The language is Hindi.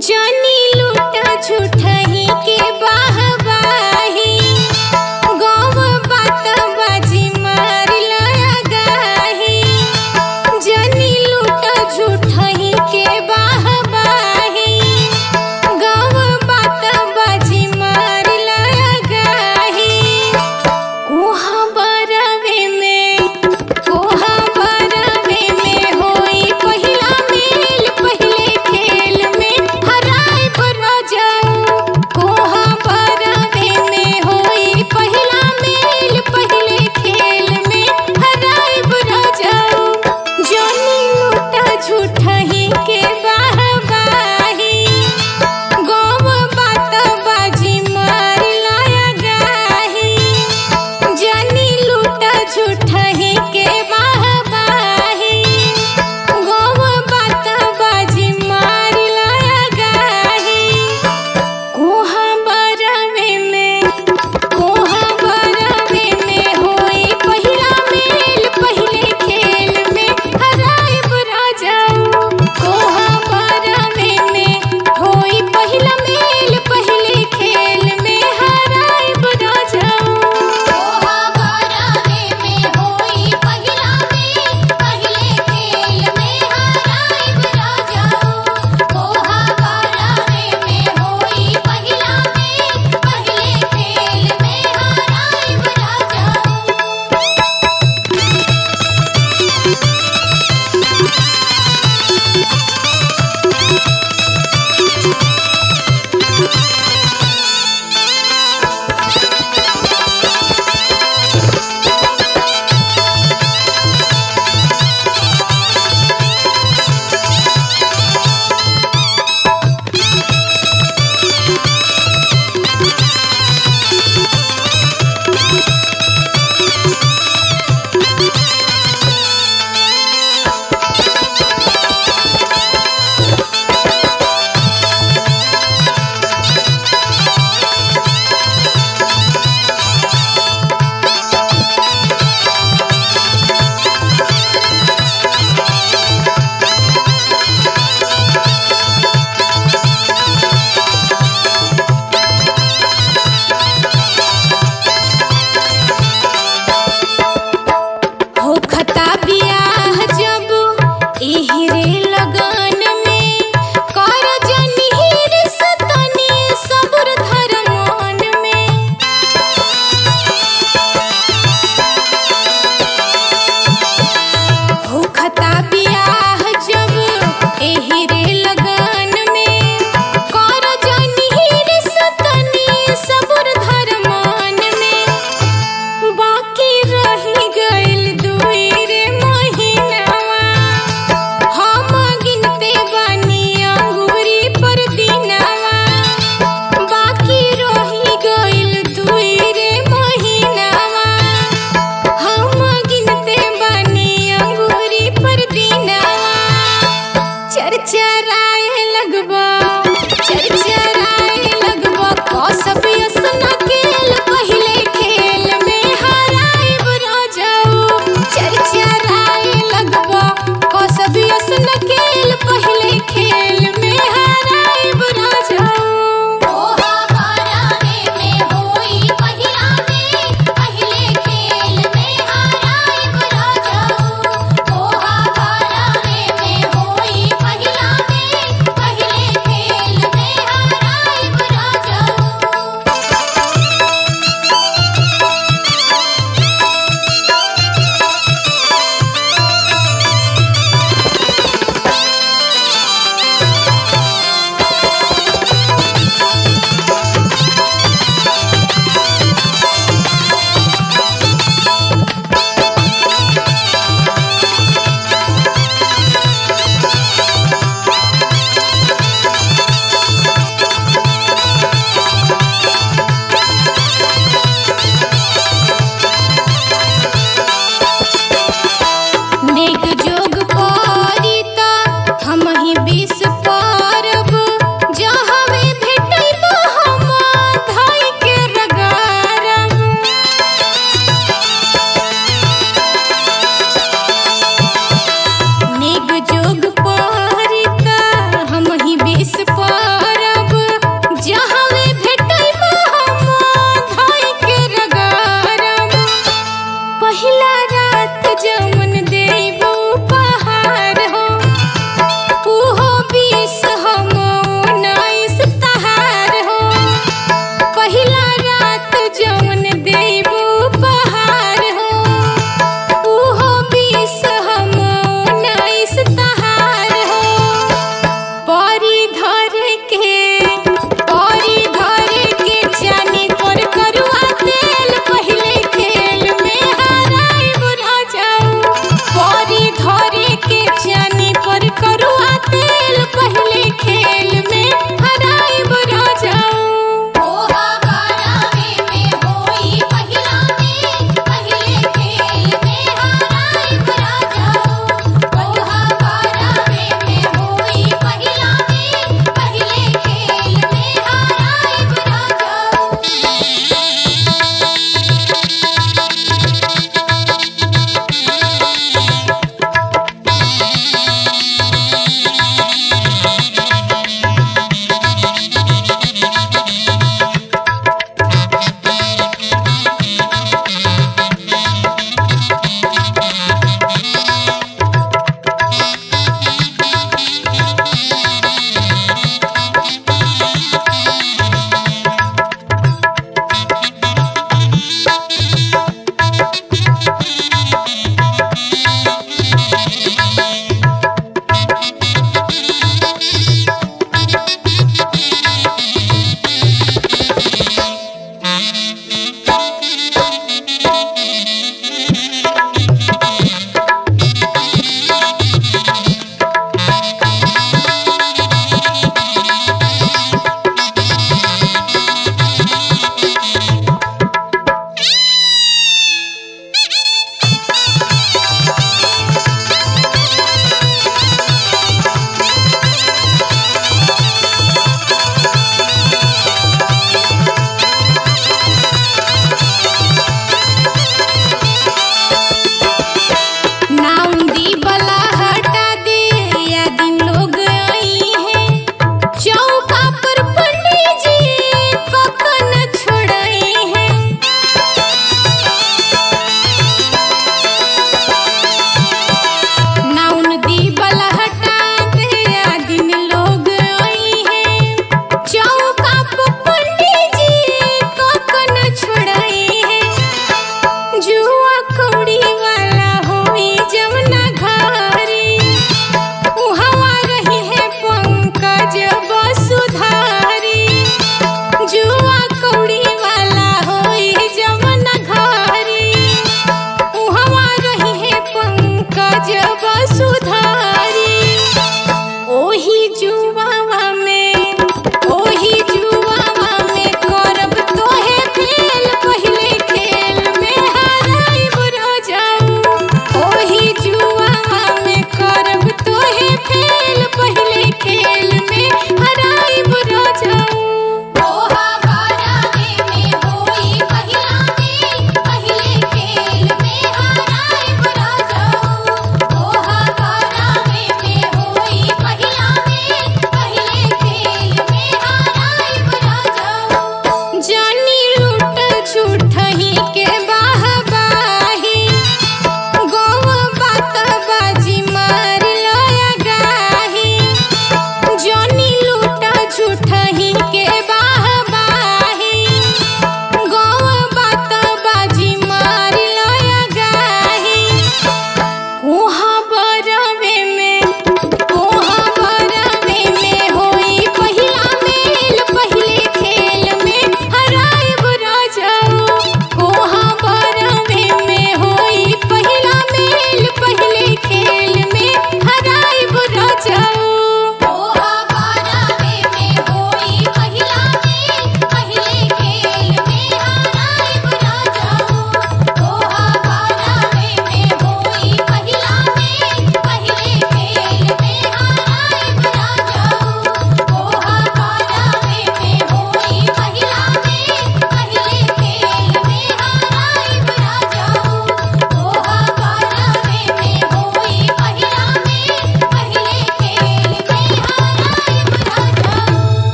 जानी लूटा झूठा ही के बाहर।